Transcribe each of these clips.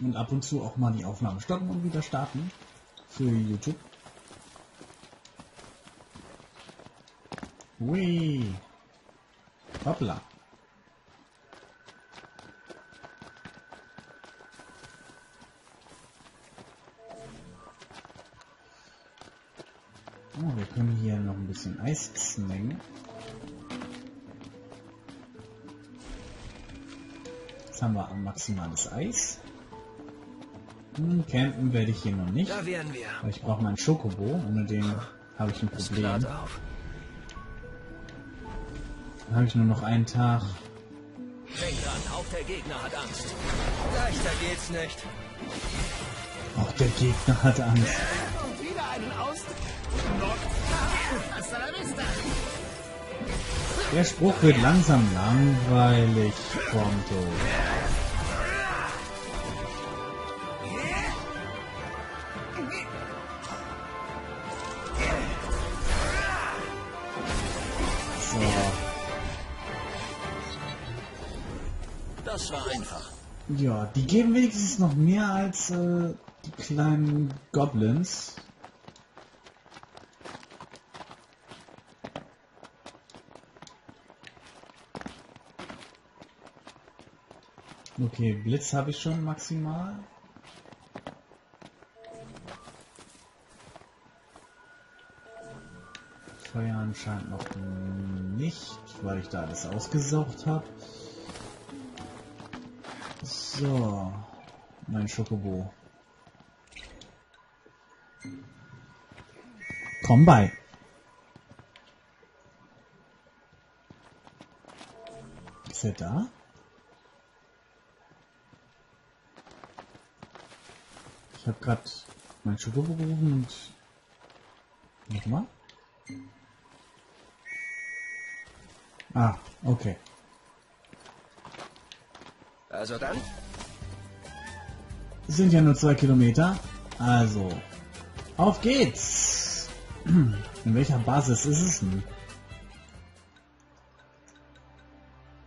Und ab und zu auch mal die Aufnahme stoppen und wieder starten. Für YouTube. Hui. Hoppla. Oh, wir können hier noch ein bisschen Eis snacken. Jetzt haben wir ein maximales Eis. Hm, campen werde ich hier noch nicht. Da wären wir. Aber ich brauche meinen Schokobo, ohne den habe ich ein Problem. Dann habe ich nur noch einen Tag. Denk dran, auch der Gegner hat Angst. Leichter geht's nicht. Auch der Gegner hat Angst. Und wieder einen aus. Der Spruch wird langsam langweilig, Pronto. Ja, die geben wenigstens noch mehr als äh, die kleinen Goblins. Okay, Blitz habe ich schon maximal. Feuer anscheinend noch nicht, weil ich da alles ausgesaugt habe. So, mein Schokobo. Komm bei. Ist er da? Ich habe gerade mein Schokobo gerufen und nochmal. Ah, okay. Also dann, Sind ja nur zwei Kilometer. Also, auf geht's! In welcher Basis ist es denn?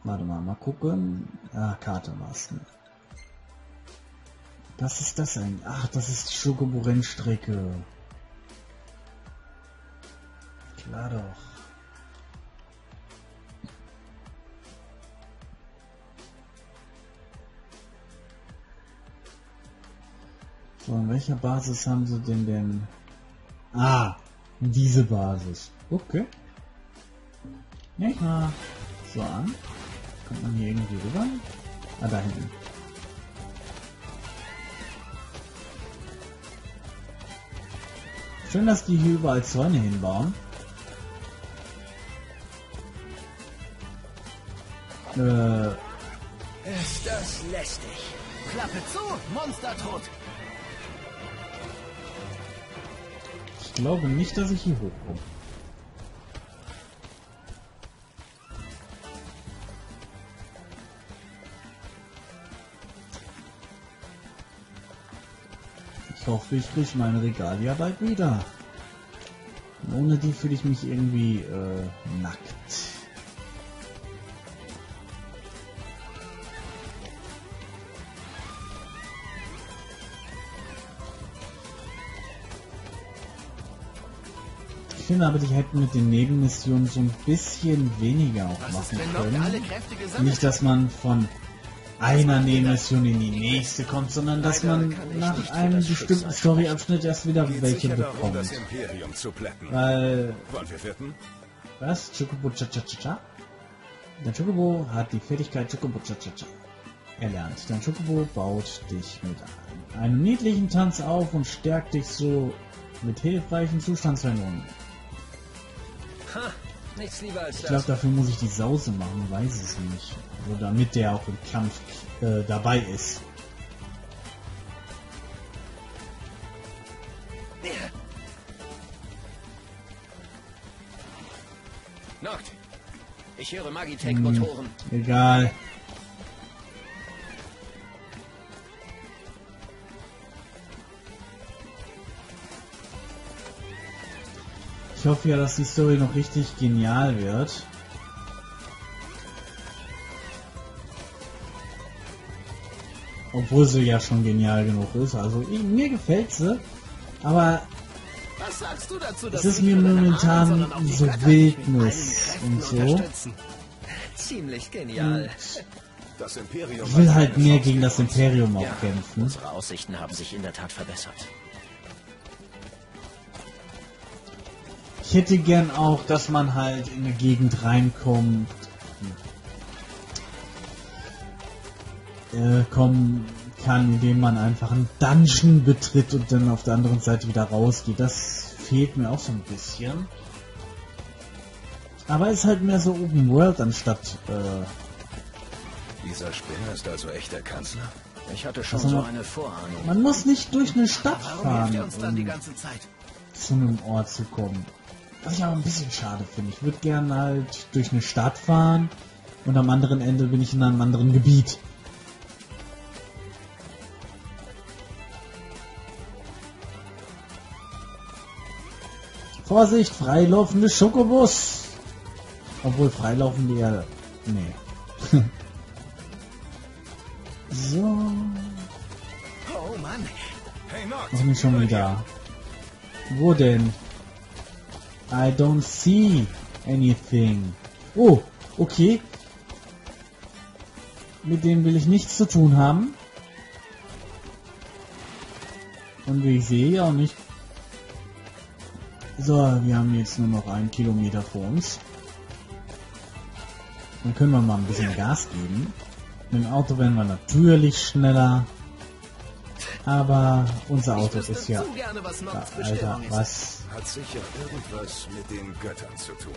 Warte mal, mal gucken. Ah, Karte war's. Ne? Was ist das eigentlich? Ach, das ist die Schokobo-Rennstrecke. Klar doch. So, in welcher Basis haben sie denn denn? Ah, diese Basis. Okay. Ich mal so an. Kommt man hier irgendwie rüber? Ah, da hinten. Schön, dass die hier überall Zäune hinbauen. Äh, ist das lästig. Klappe zu, Monster glaube nicht, dass ich hier hochkomme. Ich hoffe, ich kriege meine Regalia bald wieder. Ohne die fühle ich mich irgendwie äh, nackt. Finde aber, die hätten mit den Nebenmissionen so ein bisschen weniger auch machen können. Nicht, dass man von einer Nebenmission in die nächste kommt, sondern dass man nach einem bestimmten Storyabschnitt erst wieder welche bekommt. Weil, Wollen wir wetten? was? Chocobo cha cha cha cha? Der Chocobo hat die Fertigkeit Chocobo cha cha cha erlernt. Dein Chocobo baut dich mit einem, einem niedlichen Tanz auf und stärkt dich so mit hilfreichen Zustandsveränderungen. Ich glaube, dafür muss ich die Sause machen, weiß es nicht. Also damit der auch im Kampf äh, dabei ist. Noct. Ich höre Magitech-Motoren. Egal. Ich hoffe ja, dass die Story noch richtig genial wird. Obwohl sie ja schon genial genug ist. Also ich, mir gefällt sie. Aber Was sagst du dazu, es ist mir momentan die so Wildnis und so. Ziemlich genial. Das Imperium Ich will hat halt mehr gegen das. Imperium auch Ja, kämpfen. unsere Aussichten haben sich in der Tat verbessert. Ich hätte gern auch, dass man halt in eine Gegend reinkommt. Äh, kommen kann, indem man einfach einen Dungeon betritt und dann auf der anderen Seite wieder rausgeht. Das fehlt mir auch so ein bisschen. Aber ist halt mehr so Open World anstatt äh, Dieser Spinner ist also echt der Kanzler. Ich hatte schon Also so eine Vorahnung. Man muss nicht durch eine Stadt fahren, um zu einem Ort zu kommen. Was ich aber ein bisschen schade finde. Ich würde gerne halt durch eine Stadt fahren und am anderen Ende bin ich in einem anderen Gebiet. Vorsicht, freilaufende Schokobus! Obwohl freilaufende ja... Nee. so, Oh Mann, Hey Noct! noch nicht schon wieder. Wo denn? I don't see anything. Oh, okay. Mit dem will ich nichts zu tun haben. Und wie ich sehe, auch nicht. So, wir haben jetzt nur noch einen Kilometer vor uns. Dann können wir mal ein bisschen Gas geben. Mit dem Auto werden wir natürlich schneller. Aber unser Auto ist ja... Nocts Alter, was? Hat sicher irgendwas mit den Göttern zu tun.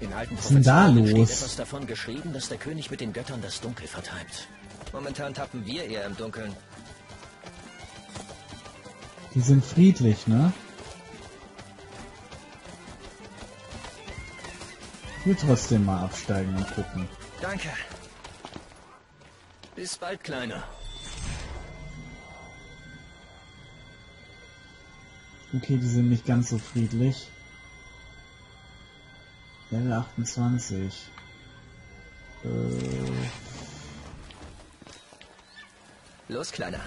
In alten ist denn da los? steht etwas davon geschrieben, dass der König mit den Göttern das Dunkel vertreibt. Momentan tappen wir eher im Dunkeln. Die sind friedlich, ne? Ich will trotzdem mal absteigen und gucken. Danke. Bis bald, Kleiner. Okay, die sind nicht ganz so friedlich. Level 28. Äh, Los, Kleiner.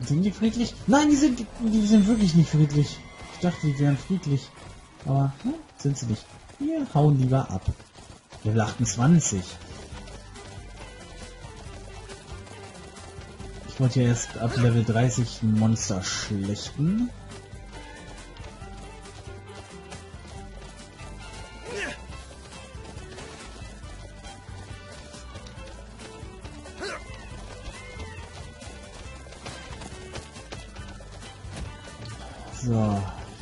sind die friedlich? Nein, die sind, die sind wirklich nicht friedlich. Ich dachte, die wären friedlich. Aber, hm, sind sie nicht. Wir hauen lieber ab. Level 28. Ich wollte ja erst ab Level 30 ein Monster schlechten.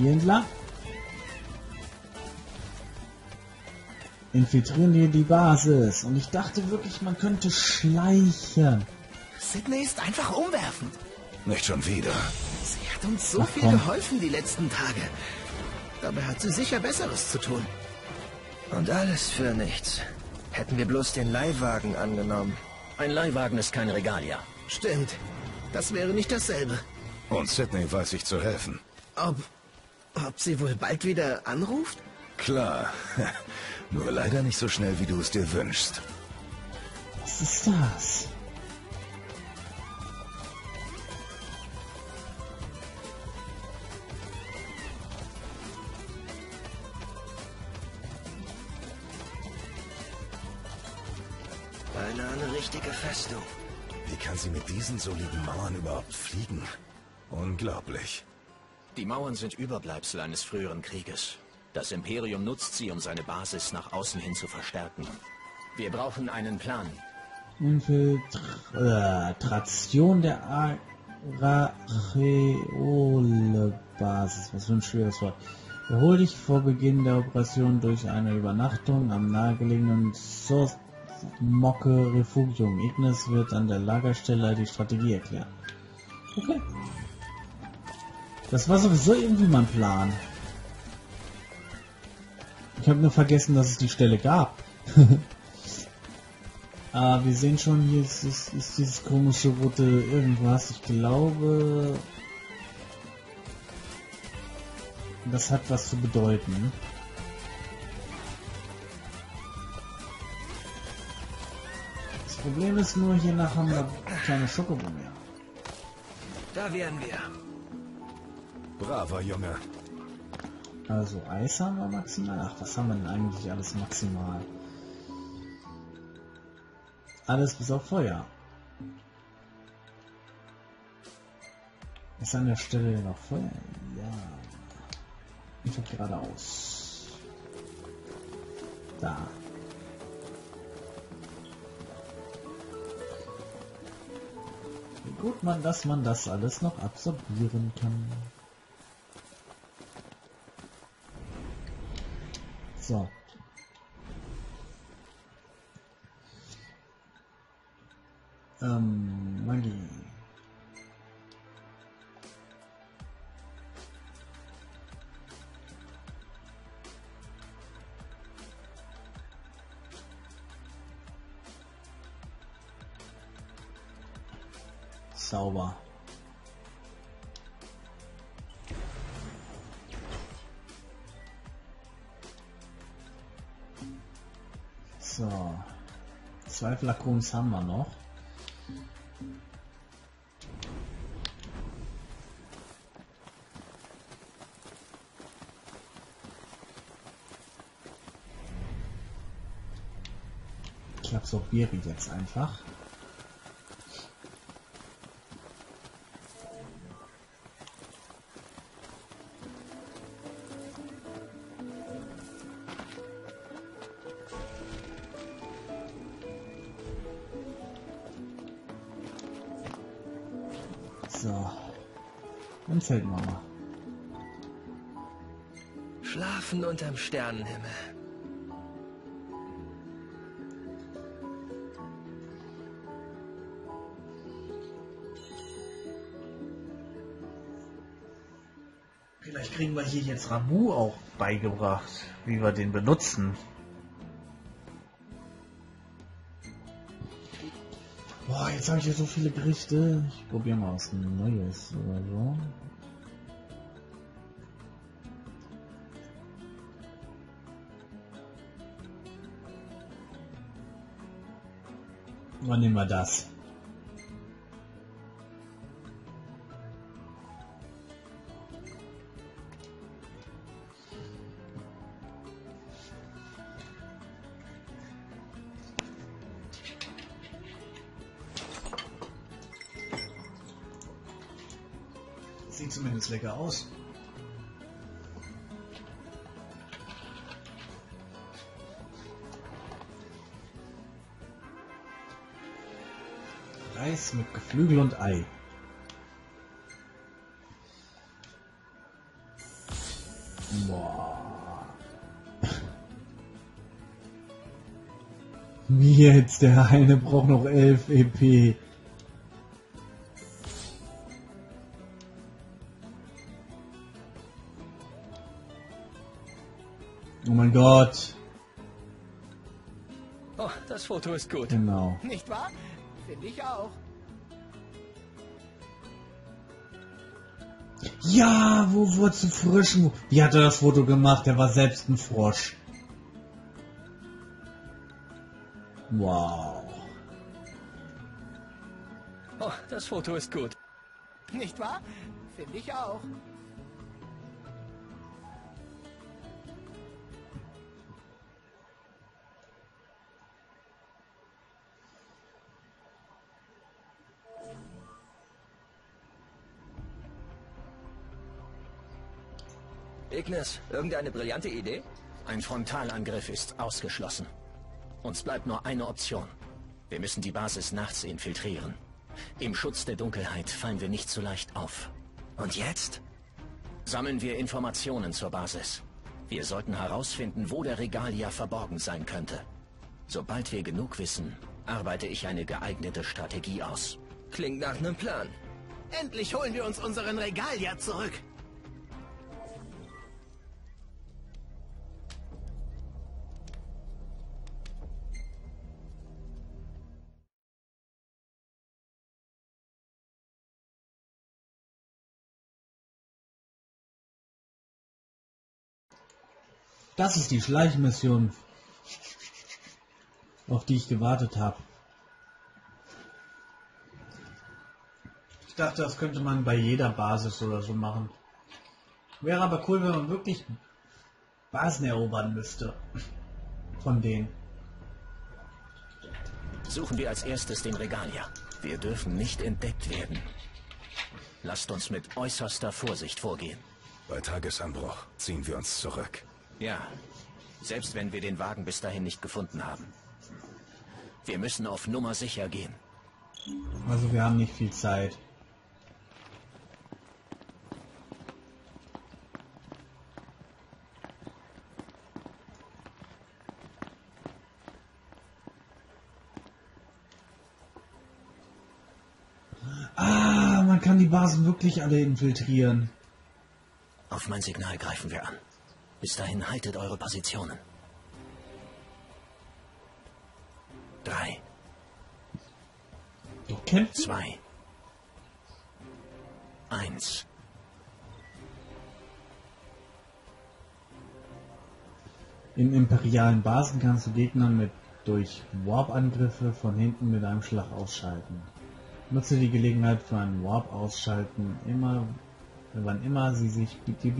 Hier entlang. Infiltrieren wir die Basis. Und ich dachte wirklich, man könnte schleichen. Sydney ist einfach umwerfend. Nicht schon wieder. Sie hat uns so Ach, viel komm. geholfen die letzten Tage. Dabei hat sie sicher Besseres zu tun. Und alles für nichts. Hätten wir bloß den Leihwagen angenommen. Ein Leihwagen ist kein Regalia. Stimmt. Das wäre nicht dasselbe. Und Sydney weiß sich zu helfen. Ob, ob sie wohl bald wieder anruft? Klar. Nur leider nicht so schnell, wie du es dir wünschst. Was ist das? Beinahe eine richtige Festung. Wie kann sie mit diesen soliden Mauern überhaupt fliegen? Unglaublich. Die Mauern sind Überbleibsel eines früheren Krieges. Das Imperium nutzt sie, um seine Basis nach außen hin zu verstärken. Wir brauchen einen Plan. Infiltration der Aracheole-Basis. Was für ein schweres Wort. Erhol dich vor Beginn der Operation durch eine Übernachtung am nahegelegenen Source Mocke Refugium. Ignis wird an der Lagerstelle die Strategie erklären. Okay. Das war sowieso irgendwie mein Plan. Ich habe nur vergessen, dass es die Stelle gab. Ah, wir sehen schon, hier ist, ist, ist dieses komische rote irgendwas. Ich glaube, das hat was zu bedeuten. Das Problem ist nur, hier nach haben wir keine Schokobo mehr. Da wären wir. Braver Junge. Also Eis haben wir maximal. Ach, was haben wir denn eigentlich alles maximal? Alles bis auf Feuer. Ist an der Stelle noch Feuer? Ja. Ich hab geradeaus. Da. Wie gut man, dass man das alles noch absorbieren kann. So. Ähm, Magie. Sauber. So. Zwei Flakons haben wir noch. Ich absorbiere jetzt einfach. Feldmauer. Schlafen unterm Sternenhimmel. Vielleicht kriegen wir hier jetzt Ramu auch beigebracht, wie wir den benutzen. Boah, jetzt habe ich ja so viele Gerichte. Ich probiere mal was Neues oder so. Wann nehmen wir das? Sieht zumindest lecker aus. Reis mit Geflügel und Ei. Boah. Wie jetzt? Der eine braucht noch 11 EP. Oh mein Gott. Oh, das Foto ist gut. Genau. Nicht wahr? Finde ich auch. Ja, wo wurde zu frischen? Wie hat er das Foto gemacht? Er war selbst ein Frosch. Wow. Oh, das Foto ist gut. Nicht wahr? Finde ich auch. Ignis, irgendeine brillante Idee? Ein Frontalangriff ist ausgeschlossen. Uns bleibt nur eine Option. Wir müssen die Basis nachts infiltrieren. Im Schutz der Dunkelheit fallen wir nicht so leicht auf. Und jetzt? Sammeln wir Informationen zur Basis. Wir sollten herausfinden, wo der Regalia verborgen sein könnte. Sobald wir genug wissen, arbeite ich eine geeignete Strategie aus. Klingt nach einem Plan. Endlich holen wir uns unseren Regalia zurück. Das ist die Schleichmission, auf die ich gewartet habe. Ich dachte, das könnte man bei jeder Basis oder so machen. Wäre aber cool, wenn man wirklich Basen erobern müsste. Von denen. Suchen wir als erstes den Regalia. Wir dürfen nicht entdeckt werden. Lasst uns mit äußerster Vorsicht vorgehen. Bei Tagesanbruch ziehen wir uns zurück. Ja, selbst wenn wir den Wagen bis dahin nicht gefunden haben. Wir müssen auf Nummer sicher gehen. Also wir haben nicht viel Zeit. Ah, man kann die Basen wirklich alle infiltrieren. Auf mein Signal greifen wir an. Bis dahin haltet eure Positionen. Drei, kämpfen? zwei, eins. In imperialen Basen kannst du Gegner mit durch Warp-Angriffe von hinten mit einem Schlag ausschalten. Nutze die Gelegenheit für ein Warp-Ausschalten immer, wann immer sie sich dir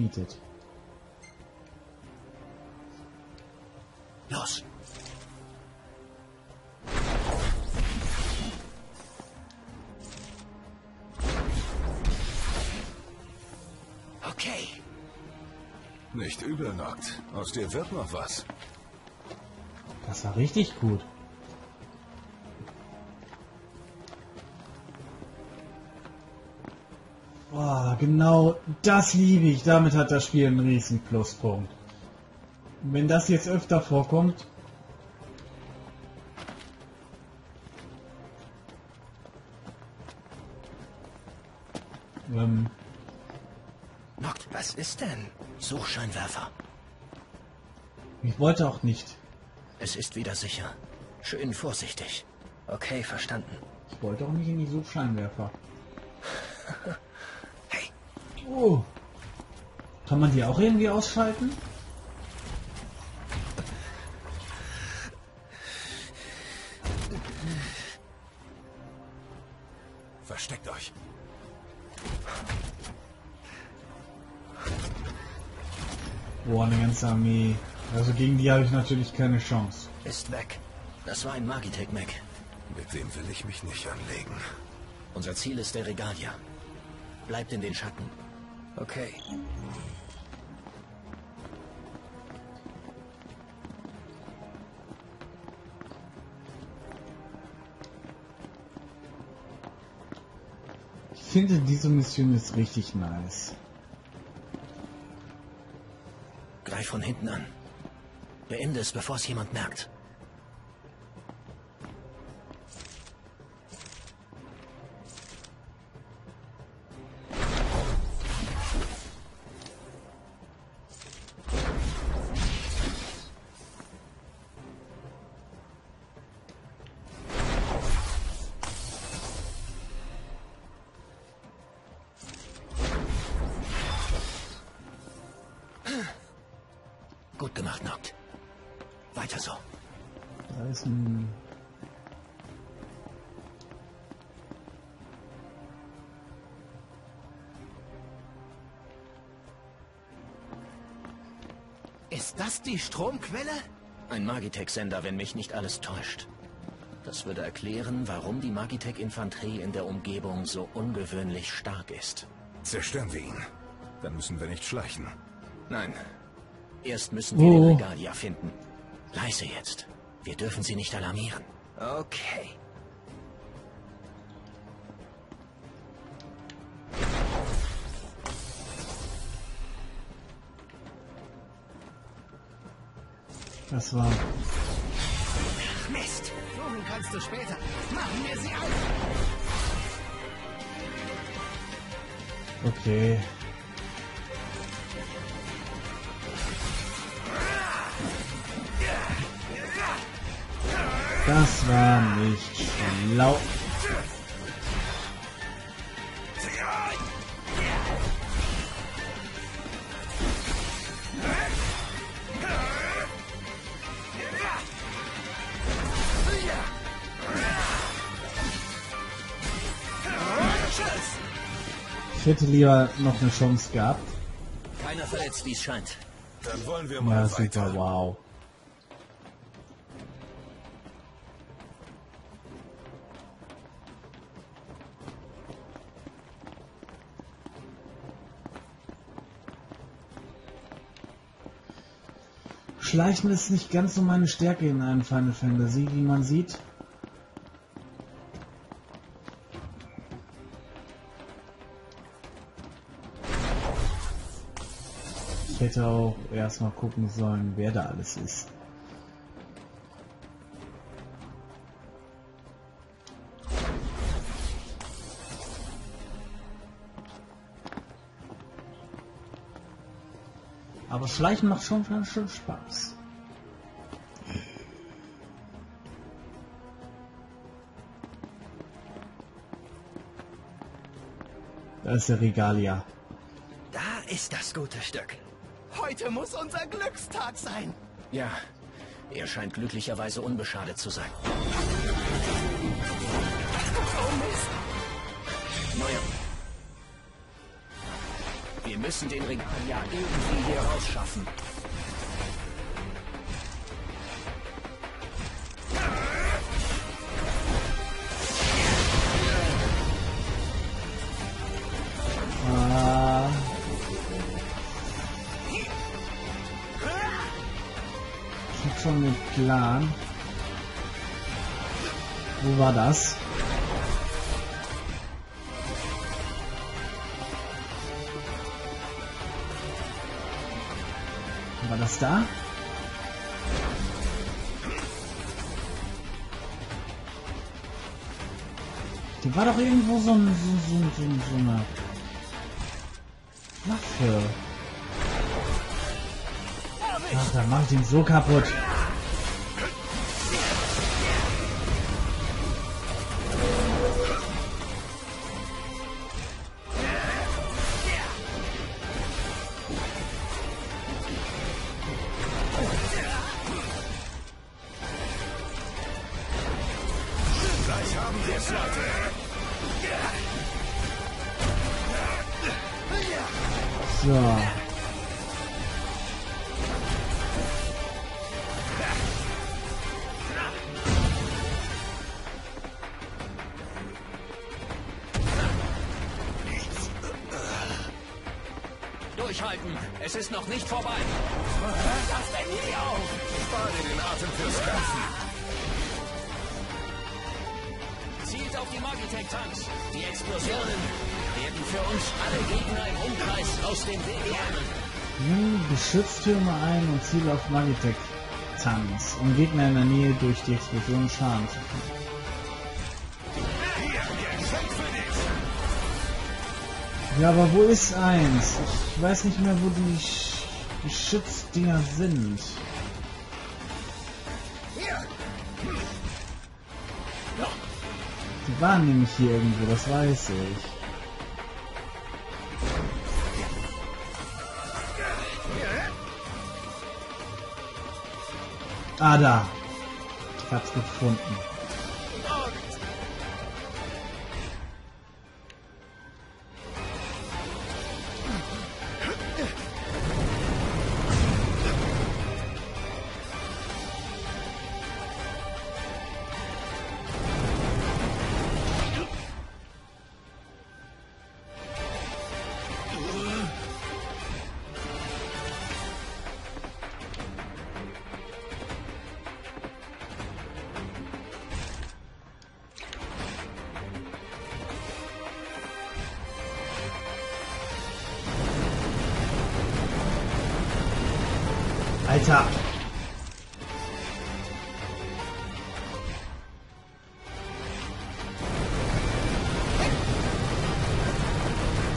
Los! Okay, Nicht übel, Noct. Aus dir wird noch was. Das war richtig gut. Oh, genau das liebe ich. Damit hat das Spiel einen riesen Pluspunkt. Wenn das jetzt öfter vorkommt, ähm, Noct, was ist denn? Suchscheinwerfer. ich wollte auch nicht. Es ist wieder sicher. Schön vorsichtig. Okay, verstanden. Ich wollte auch nicht in die Suchscheinwerfer. Hey, Oh. Kann man die auch irgendwie ausschalten? Boah, eine ganze Armee. Also gegen die habe ich natürlich keine Chance. ist weg. Das war ein Magitech-Mac. Mit dem will ich mich nicht anlegen. Unser Ziel ist der Regalia. Bleibt in den Schatten. Okay. Ich finde, diese Mission ist richtig nice. Greif von hinten an. Beende es, bevor es jemand merkt. Gut gemacht, Noct. Weiter so. Da ist ein... Ist das die Stromquelle? Ein Magitech-Sender, wenn mich nicht alles täuscht. Das würde erklären, warum die Magitech-Infanterie in der Umgebung so ungewöhnlich stark ist. Zerstören wir ihn. Dann müssen wir nicht schleichen. Nein. Erst müssen wir Oh. den Regalia finden. Leise jetzt. Wir dürfen sie nicht alarmieren. Okay. Das war... Mist. Suchen kannst du später. Machen wir sie auf. Okay. Das war nicht schlau. Ich hätte lieber noch eine Chance gehabt. Keiner verletzt, wie es scheint. Dann wollen wir mal Ja, super, weiter. wow. Schleichen ist nicht ganz so meine Stärke in einem Final Fantasy, wie man sieht. Ich hätte auch erstmal gucken sollen, wer da alles ist. Schleichen macht schon ganz schön Spaß. Da ist der Regalia. Da ist das gute Stück. Heute muss unser Glückstag sein. Ja, er scheint glücklicherweise unbeschadet zu sein. Oh Mist. Neuer. Wir müssen den Regal ja irgendwie hier rausschaffen. Ah. Schon einen Plan. Wo war das? War das da? Die war doch irgendwo so, ein, so, so, so, eine Waffe. Ach, dann mach ich ihn so kaputt. Durchhalten! Es ist noch nicht vorbei! Das denn nie auf. Spar dir den Atem fürs Kämpfen. Zielt auf die Magitech-Tanks! Die Explosionen werden für uns alle Gegner im Umkreis aus dem Weg räumen. Nimm Geschütztürme ein und ziele auf Magitech Tanks, um Gegner in der Nähe durch die Explosion Schaden zu tun. Ja, aber wo ist eins? Ich weiß nicht mehr, wo die Sch Geschützdinger sind. Die waren nämlich hier irgendwo, das weiß ich. Ah, da. Ich hab's gefunden. Alter.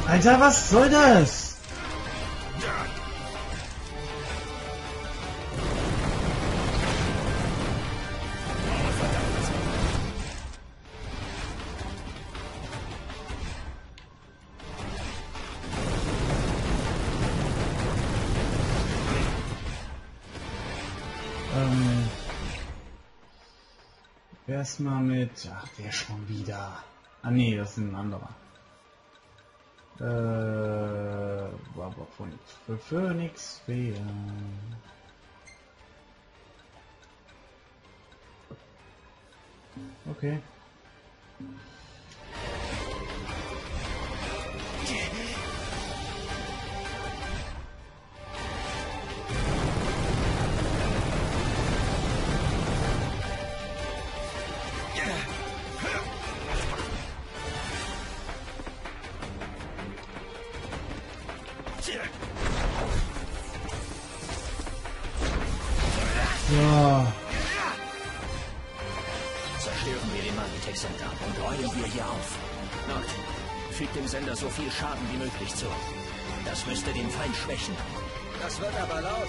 Alter, was soll das? Erstmal mit. Ach, der schon wieder. Ah nee, das ist ein anderer. Äh, Barber Point. Für Phoenix Fair. Okay. Möglich zu. Das müsste den Feind schwächen. Das wird aber laut.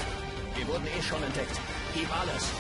Wir wurden eh schon entdeckt. Gib alles.